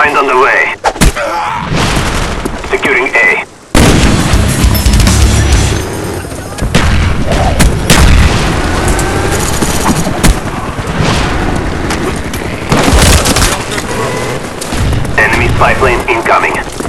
Mines on the way. Securing A. Enemy spy plane incoming.